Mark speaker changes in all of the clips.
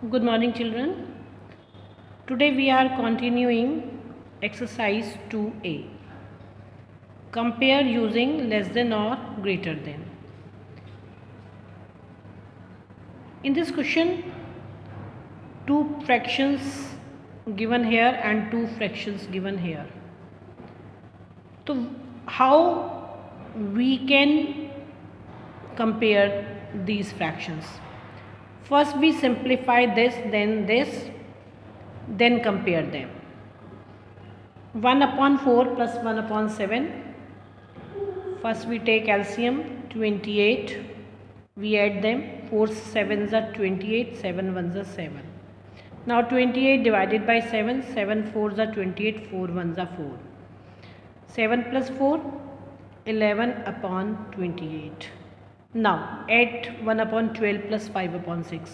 Speaker 1: Good morning children. Today we are continuing exercise 2a. Compare using less than or greater than. In this question, two fractions given here and two fractions given here. So how we can compare these fractions? First we simplify this, then this, then compare them. 1 upon 4 plus 1 upon 7. First we take LCM 28. We add them. 4 7s are 28, 7 1s are 7. Now 28 divided by 7, 7 4s are 28, 4 1s are 4. 7 plus 4, 11 upon 28. Now add 1 upon 12 plus 5 upon 6.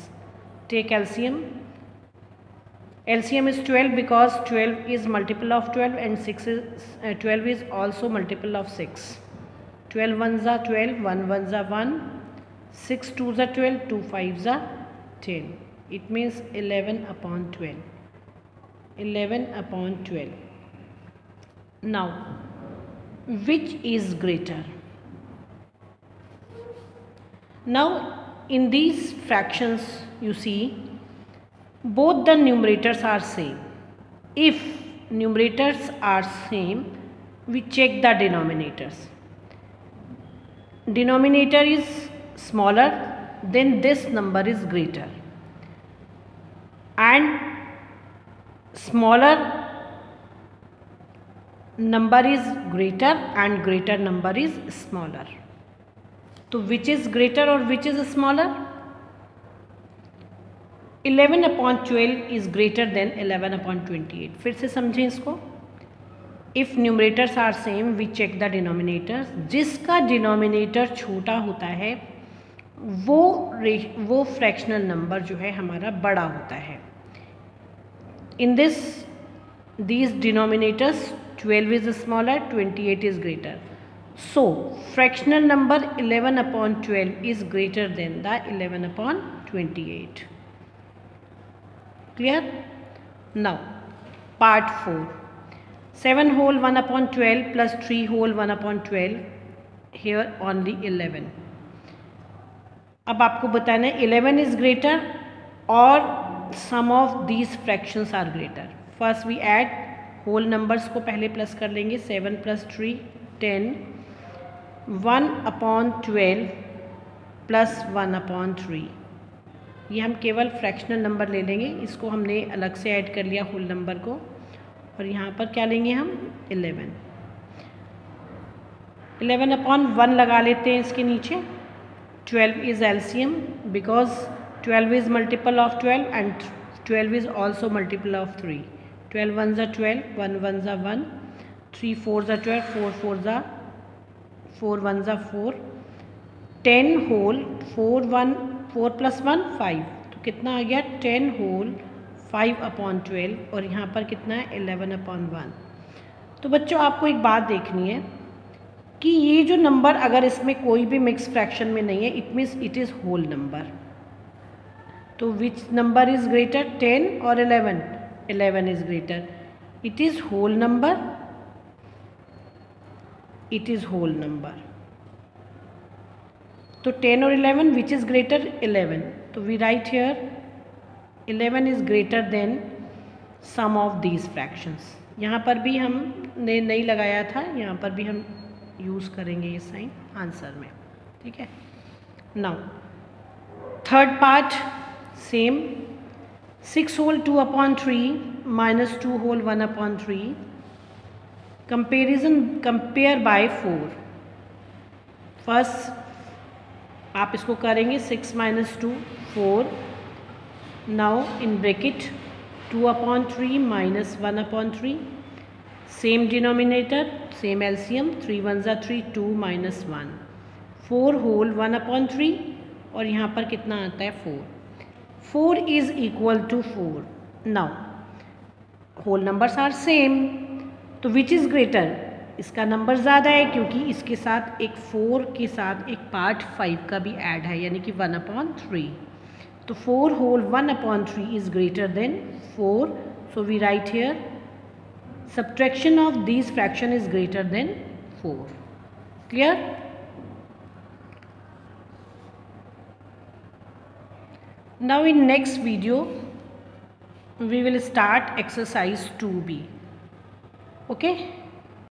Speaker 1: Take LCM. LCM is 12 because 12 is multiple of 12 and 6 is uh, 12 is also multiple of 6. 12 ones are 12, 1 ones are 1, 6 twos are 12, 2 fives are 10. It means 11 upon 12. 11 upon 12. Now, which is greater? Now in these fractions you see both the numerators are same. If numerators are same we check the denominators. Denominator is smaller then this number is greater and smaller number is greater and greater number is smaller. तो which is greater और which is smaller 11 upon twelve is greater than 11 upon twenty फिर से समझें इसको। If numerators are same we check the denominators जिसका denominator छोटा होता है, वो वो फ्रैक्शनल नंबर जो है हमारा बड़ा होता है। In this these denominators 12 is smaller 28 is greater So, fractional number 11 upon 12 is greater than the 11 upon 28. Clear? Now, part 4. 7 whole 1 upon 12 plus 3 whole 1 upon 12. Here only 11. अब आपको बताना है 11 is greater or some of these fractions are greater. First we add whole numbers को पहले plus कर लेंगे 7 plus 3 10 one upon twelve plus one upon three. ये हम केवल फ्रैक्शनल नंबर ले लेंगे। इसको हमने अलग से ऐड कर लिया होल नंबर को। और यहाँ पर क्या लेंगे हम? इलेवन। इलेवन अपॉन वन लगा लेते हैं इसके नीचे। Twelve is LCM because twelve is multiple of twelve and twelve is also multiple of three. Twelve one ज़ा ट्वेल्व, वन वन ज़ा वन। थ्री फोर ज़ा ट्वेल्व, फोर फोर ज़ा four one ज़ा four, ten whole four one, four plus one, five. तो कितना आ गया? Ten whole five upon twelve, और यहाँ पर कितना है? Eleven upon one. तो बच्चों, आपको एक बात देखनी है कि ये जो नंबर, अगर इसमें कोई भी मिक्स फ्रैक्शन में नहीं है it means it is whole number तो which number is greater ten और eleven eleven is greater it is whole number it is whole number तो टेन और eleven which is greater eleven तो we write here eleven is greater than sum of these fractions यहाँ पर भी हमने नहीं लगाया था, यहाँ पर भी हम यूज़ करेंगे ये साइन आंसर में। ठीक है? Now third part same six whole two upon three minus two whole one upon three comparison compare by four first आप इसको करेंगे six minus two four now in bracket two upon three minus one upon three same denominator same LCM three one ज़ा three two minus one four whole one upon three और यहाँ पर कितना आता है? Four four is equal to four now whole numbers are same तो which is greater इसका number ज़्यादा है क्योंकि इसके साथ एक फोर के साथ एक पार्ट फाइव का भी ऐड है, यानी कि वन अपॉन थ्री तो four whole one upon three is greater than four so we write here subtraction of this fraction is greater than four clear now in next video we will start exercise two B Okay.